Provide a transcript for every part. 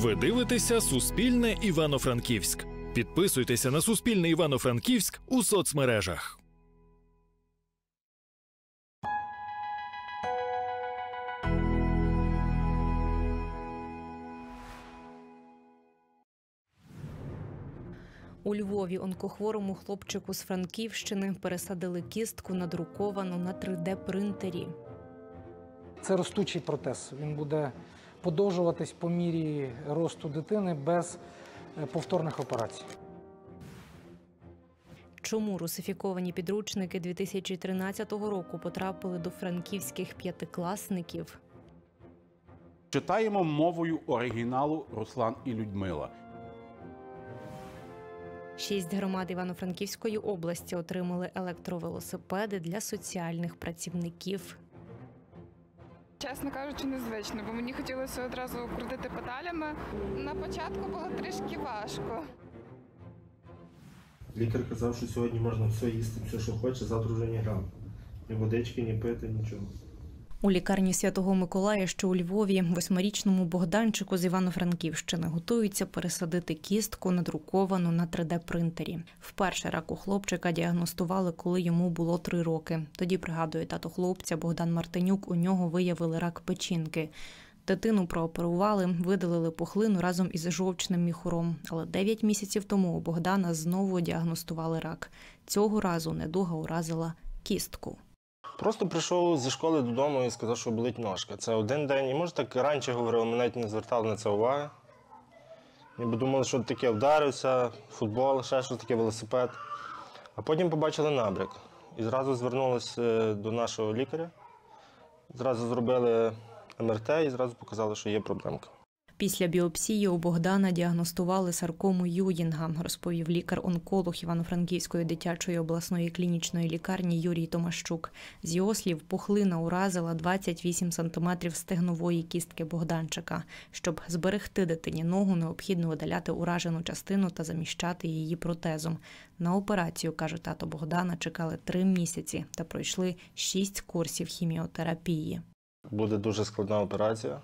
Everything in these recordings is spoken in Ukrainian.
Ви дивитеся Суспільне Івано-Франківськ. Підписуйтеся на Суспільне Івано-Франківськ у соцмережах. У Львові онкохворому хлопчику з Франківщини пересадили кістку надруковану на 3D-принтері. Це ростучий протез. Він буде подовжуватись по мірі росту дитини без е, повторних операцій. Чому русифіковані підручники 2013 року потрапили до франківських п'ятикласників? Читаємо мовою оригіналу Руслан і Людмила. Шість громад Івано-Франківської області отримали електровелосипеди для соціальних працівників. Чесно кажучи, незвично, бо мені хотілося одразу крутити педалями. На початку було трішки важко. Лікар казав, що сьогодні можна все їсти, все, що хоче, завтра вже ні грам. Ні водички, ні пити, нічого. У лікарні Святого Миколая, що у Львові, восьмирічному Богданчику з Івано-Франківщини готуються пересадити кістку, надруковану на 3D-принтері. Вперше рак у хлопчика діагностували, коли йому було три роки. Тоді пригадує тато хлопця Богдан Мартинюк. У нього виявили рак печінки. Дитину прооперували, видалили пухлину разом із жовчним міхуром. Але 9 місяців тому у Богдана знову діагностували рак. Цього разу недуга уразила кістку. Просто прийшов зі школи додому і сказав, що болить ножка. Це один день. І може так раніше говорили, ми навіть не звертали на це уваги. Ніби думали, що таке вдарився, футбол, ще щось таке велосипед. А потім побачили набряк. І зразу звернулися до нашого лікаря. Зразу зробили МРТ і зразу показали, що є проблемка. Після біопсії у Богдана діагностували саркому Юїнга, розповів лікар-онколог Івано-Франківської дитячої обласної клінічної лікарні Юрій Томащук. З його слів, пухлина уразила 28 сантиметрів стегнової кістки Богданчика. Щоб зберегти дитині ногу, необхідно видаляти уражену частину та заміщати її протезом. На операцію, каже тато Богдана, чекали три місяці та пройшли шість курсів хіміотерапії. Буде дуже складна операція,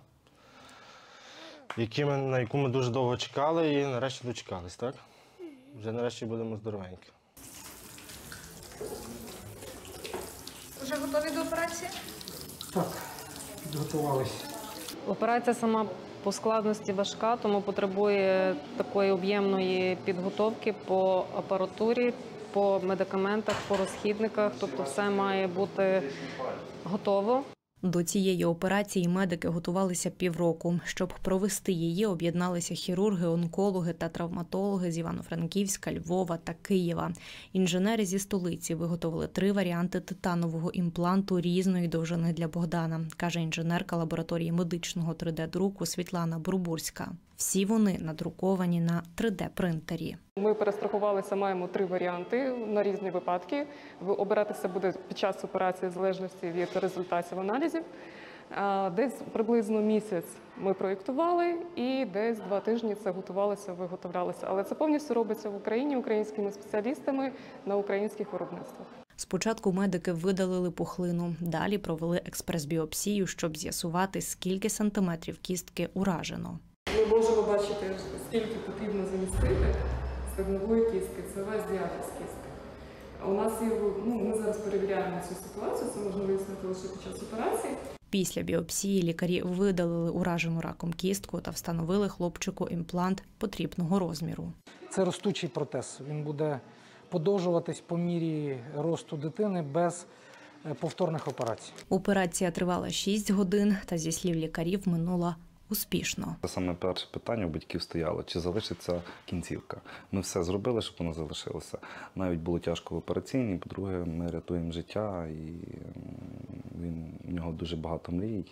які ми, на яку ми дуже довго чекали і нарешті дочекались, так? Вже нарешті будемо здоровенькі. Вже готові до операції? Так, підготувалися. Операція сама по складності важка, тому потребує такої об'ємної підготовки по апаратурі, по медикаментах, по розхідниках. Тобто, все має бути готово. До цієї операції медики готувалися півроку. Щоб провести її, об'єдналися хірурги, онкологи та травматологи з Івано-Франківська, Львова та Києва. Інженери зі столиці виготовили три варіанти титанового імпланту різної довжини для Богдана, каже інженерка лабораторії медичного 3D-друку Світлана Бурбурська. Всі вони надруковані на 3D-принтері. Ми перестрахувалися, маємо три варіанти на різні випадки. Ви обиратися буде під час операції в залежності від результатів аналізів. А, Десь приблизно місяць ми проєктували, і десь два тижні це готувалося, виготовлялося. Але це повністю робиться в Україні українськими спеціалістами на українських виробництвах. Спочатку медики видалили пухлину, далі провели експрес-біопсію, щоб з'ясувати, скільки сантиметрів кістки уражено. Ми можемо бачити, скільки потрібно замістити стегнової кістки. Це весь діагноз кістки. У нас є ну, ми зараз перевіряємо цю ситуацію. Це можна вияснити лише під час операції. Після біопсії лікарі видалили уражену раком кістку та встановили хлопчику імплант потрібного розміру. Це ростучий протез. Він буде подовжуватись по мірі росту дитини без е, повторних операцій. Операція тривала 6 годин, та зі слів лікарів минула успішно. Це саме перше питання у батьків стояло, чи залишиться кінцівка. Ми все зробили, щоб воно залишилося. Навіть було тяжко в операційній. По-друге, ми рятуємо життя, і він у нього дуже багато мрій,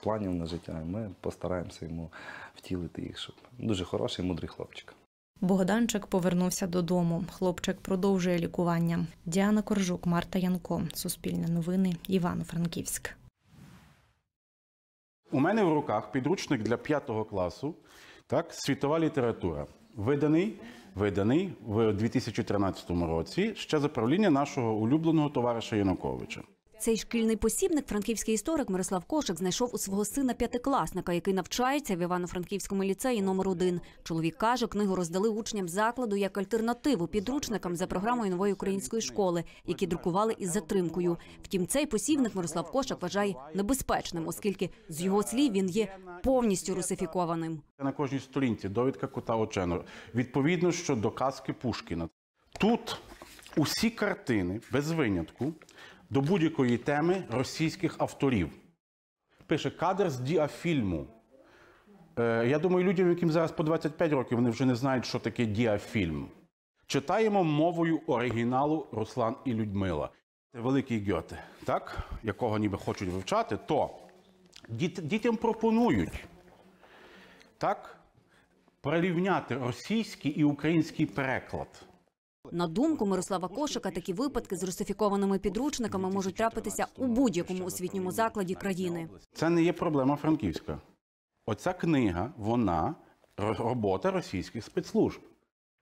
планів на життя. І ми постараємося йому втілити їх, щоб дуже хороший, мудрий хлопчик. Богданчик повернувся додому. Хлопчик продовжує лікування. Діана Коржук, Марта Янко, Суспільне новини, Івано-Франківськ. У мене в руках підручник для п'ятого класу, так, світова література. Виданий, виданий в 2013 році ще за правління нашого улюбленого товариша Януковича. Цей шкільний посібник франківський історик Мирослав Кошик знайшов у свого сина п'ятикласника, який навчається в Івано-Франківському ліцеї номер 1 Чоловік каже, книгу роздали учням закладу як альтернативу підручникам за програмою нової української школи, які друкували із затримкою. Втім, цей посібник Мирослав Кошик вважає небезпечним, оскільки з його слів він є повністю русифікованим. На кожній сторінці довідка кота Оченора. Відповідно, що до казки Пушкіна. Тут усі картини без винятку до будь-якої теми російських авторів. Пише кадр з діафільму. Е, я думаю, людям, яким зараз по 25 років, вони вже не знають, що таке діафільм. Читаємо мовою оригіналу Руслан і Людмила. Це великий Гьоте, так? якого ніби хочуть вивчати, то діт- дітям пропонують так, порівняти російський і український переклад. На думку Мирослава Кошика, такі випадки з русифікованими підручниками можуть трапитися у будь-якому освітньому закладі країни. Це не є проблема франківська. Оця книга, вона робота російських спецслужб.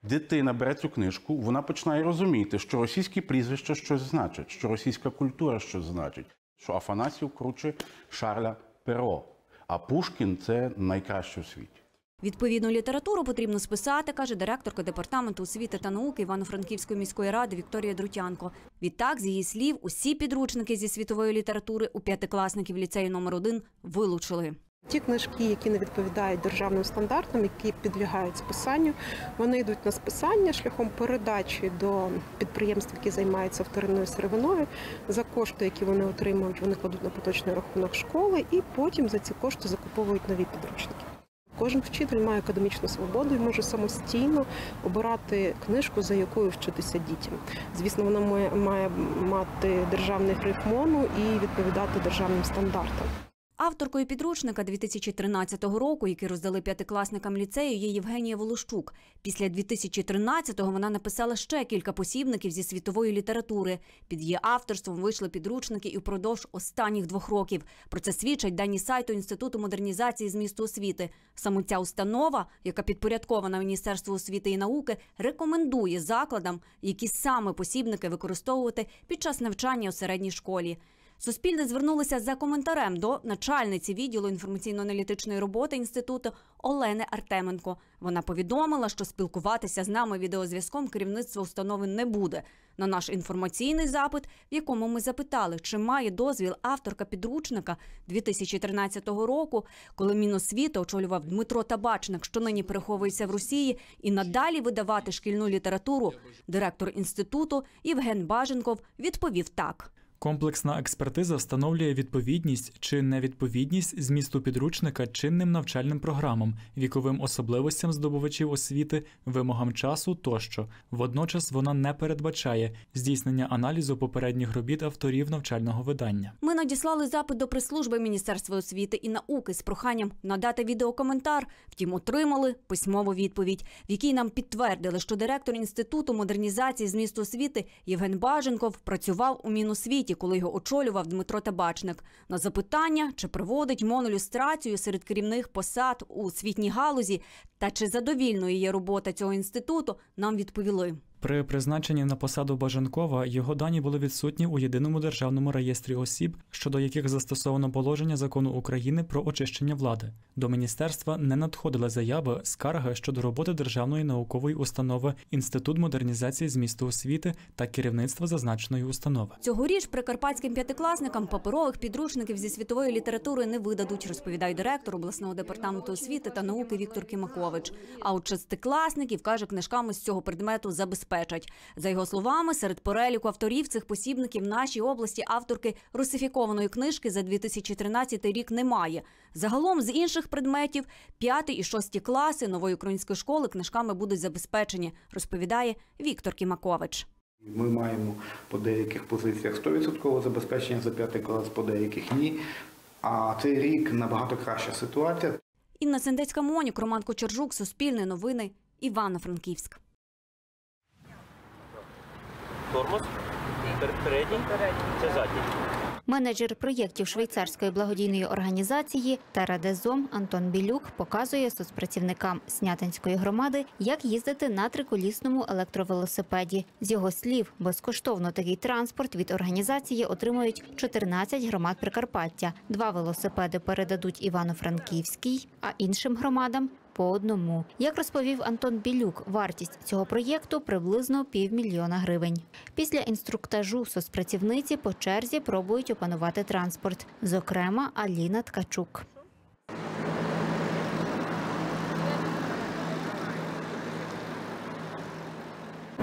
Дитина бере цю книжку, вона починає розуміти, що російські прізвища щось значать, що російська культура щось значить, що Афанасів круче Шарля Перо, а Пушкін це найкраще у світі. Відповідну літературу потрібно списати, каже директорка департаменту освіти та науки Івано-Франківської міської ради Вікторія Друтянко. Відтак, з її слів, усі підручники зі світової літератури у п'ятикласників ліцею номер 1 вилучили. Ті книжки, які не відповідають державним стандартам, які підлягають списанню, вони йдуть на списання шляхом передачі до підприємств, які займаються вторинною сировиною. За кошти, які вони отримують, вони кладуть на поточний рахунок школи, і потім за ці кошти закуповують нові підручники. Кожен вчитель має академічну свободу і може самостійно обирати книжку, за якою вчитися дітям. Звісно, вона має, мати державний гриф і відповідати державним стандартам. Авторкою підручника 2013 року, який роздали п'ятикласникам ліцею, є Євгенія Волощук. Після 2013-го вона написала ще кілька посібників зі світової літератури. Під її авторством вийшли підручники і впродовж останніх двох років. Про це свідчать дані сайту Інституту модернізації змісту освіти. Саме ця установа, яка підпорядкована Міністерству освіти і науки, рекомендує закладам, які саме посібники використовувати під час навчання у середній школі. Суспільне звернулося за коментарем до начальниці відділу інформаційно-аналітичної роботи інституту Олени Артеменко. Вона повідомила, що спілкуватися з нами відеозв'язком керівництво установи не буде. На наш інформаційний запит, в якому ми запитали, чи має дозвіл авторка підручника 2013 року, коли Міносвіти очолював Дмитро Табачник, що нині переховується в Росії, і надалі видавати шкільну літературу. Директор інституту Євген Баженков відповів так. Комплексна експертиза встановлює відповідність чи невідповідність змісту підручника чинним навчальним програмам, віковим особливостям здобувачів освіти, вимогам часу тощо. Водночас вона не передбачає здійснення аналізу попередніх робіт авторів навчального видання. Ми надіслали запит до прес-служби Міністерства освіти і науки з проханням надати відеокоментар. Втім, отримали письмову відповідь, в якій нам підтвердили, що директор інституту модернізації змісту освіти Євген Баженков працював у Міносвіті, коли його очолював Дмитро Табачник. На запитання, чи проводить монолюстрацію серед керівних посад у світній галузі та чи задовільною є робота цього інституту, нам відповіли. При призначенні на посаду Бажанкова його дані були відсутні у єдиному державному реєстрі осіб, щодо яких застосовано положення закону України про очищення влади. До міністерства не надходили заяви, скарги щодо роботи державної наукової установи Інститут модернізації змісту освіти та керівництва зазначеної установи. Цьогоріч прикарпатським п'ятикласникам паперових підручників зі світової літератури не видадуть, розповідає директор обласного департаменту освіти та науки Віктор Кімакович. А от шестикласників каже, книжками з цього предмету забезпечать. За його словами, серед переліку авторів цих посібників в нашій області авторки русифікованої книжки за 2013 рік немає. Загалом з інших предметів п'ятий і шості класи нової української школи книжками будуть забезпечені, розповідає Віктор Кімакович. Ми маємо по деяких позиціях 100% забезпечення за п'ятий клас, по деяких ні. А цей рік набагато краща ситуація. Інна Сендецька Монік, Роман Кочержук, Суспільне новини, Івано-Франківськ. Тормоз. Передній. Це задній. Менеджер проєктів швейцарської благодійної організації Тарадезом Антон Білюк показує соцпрацівникам Снятинської громади, як їздити на триколісному електровелосипеді. З його слів, безкоштовно такий транспорт від організації отримують 14 громад Прикарпаття. Два велосипеди передадуть Івано-Франківській, а іншим громадам по одному. Як розповів Антон Білюк, вартість цього проєкту приблизно півмільйона гривень. Після інструктажу соцпрацівниці по черзі пробують опанувати транспорт, зокрема Аліна Ткачук.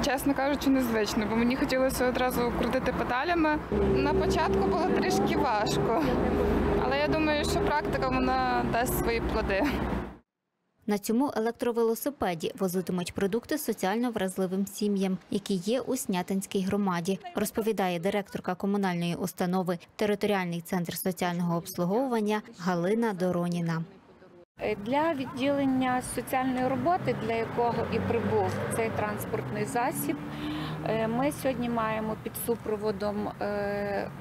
Чесно кажучи, незвично, бо мені хотілося одразу крутити педалями. На початку було трішки важко, але я думаю, що практика вона дасть свої плоди. На цьому електровелосипеді возитимуть продукти соціально вразливим сім'ям, які є у Снятинській громаді, розповідає директорка комунальної установи Територіальний центр соціального обслуговування Галина Дороніна. Для відділення соціальної роботи, для якого і прибув цей транспортний засіб, е, ми сьогодні маємо під супроводом е,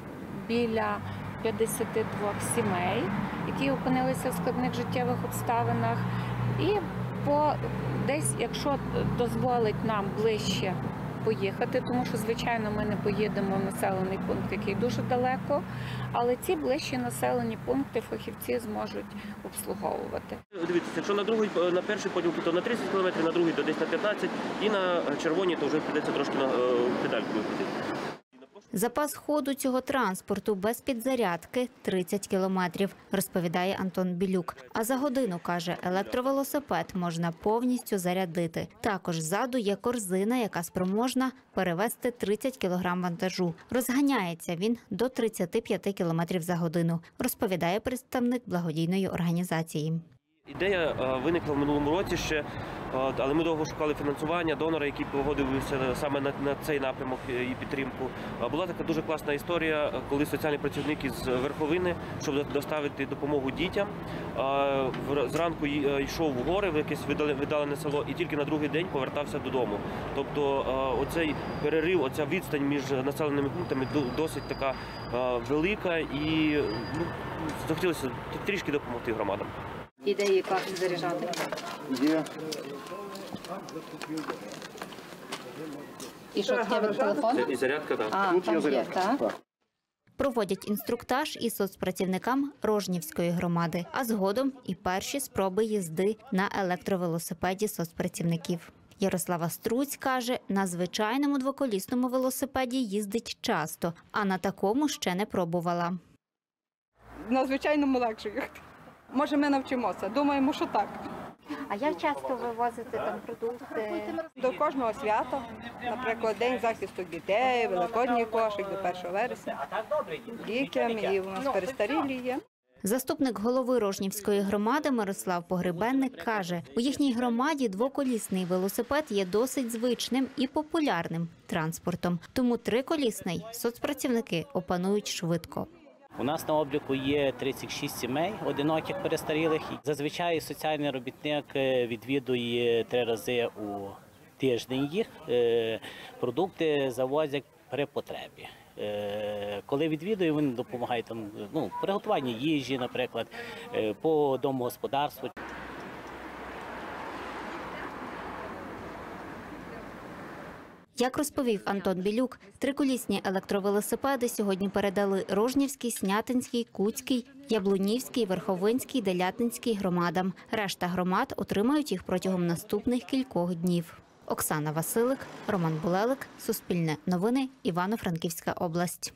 біля 52 сімей, які опинилися в складних життєвих обставинах. І по десь, якщо дозволить нам ближче поїхати, тому що звичайно ми не поїдемо в населений пункт, який дуже далеко, але ці ближчі населені пункти фахівці зможуть обслуговувати. Дивіться, якщо на другий на перший поділ, то на 30 км, на другий то десь на 15, і на червоні то вже прийдеться трошки на е, педальку викрутити. Запас ходу цього транспорту без підзарядки 30 кілометрів, розповідає Антон Білюк. А за годину каже, електровелосипед можна повністю зарядити. Також ззаду є корзина, яка спроможна перевезти 30 кілограм вантажу. Розганяється він до 35 кілометрів за годину, розповідає представник благодійної організації. Ідея е, виникла в минулому році ще, е, але ми довго шукали фінансування, донора, який погодився саме на, цей напрямок і підтримку. Е, Була така дуже класна історія, коли соціальний працівник із верховини, щоб доставити допомогу дітям, зранку йшов в гори в якесь віддале- віддалене село і тільки на другий день повертався додому. Тобто оцей перерив, оця відстань між населеними пунктами досить така велика і ну, захотілося трішки допомогти громадам. Ідеї як заряджати. Є. І що таке від телефону? І зарядка, так. А, там є, так? Проводять інструктаж із соцпрацівникам Рожнівської громади, а згодом і перші спроби їзди на електровелосипеді соцпрацівників. Ярослава Струць каже, на звичайному двоколісному велосипеді їздить часто, а на такому ще не пробувала. на звичайному легше їхати. Може, ми навчимося. Думаємо, що так. А як часто ви возите там продукти? До кожного свята, наприклад, День захисту дітей, Великодній кошик до 1 вересня. Дітям і у нас перестарілі є. Заступник голови Рожнівської громади Мирослав Погребенник каже, у їхній громаді двоколісний велосипед є досить звичним і популярним транспортом. Тому триколісний соцпрацівники опанують швидко. У нас на обліку є 36 сімей одиноких перестарілих. Зазвичай соціальний робітник е, відвідує три рази у тиждень їх. Е, Продукти завозять при потребі. Е, Коли відвідує, він допомагає там ну, приготуванні їжі, наприклад, по домогосподарству. Як розповів Антон Білюк, триколісні електровелосипеди сьогодні передали Рожнівський, Снятинський, Куцький, Яблунівський, Верховинський, Делятинський громадам. Решта громад отримають їх протягом наступних кількох днів. Оксана Василик, Роман Булелик, Суспільне новини, Івано-Франківська область.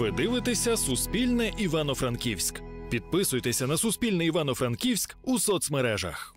Ви дивитеся Суспільне Івано-Франківськ. Підписуйтеся на Суспільне Івано-Франківськ у соцмережах.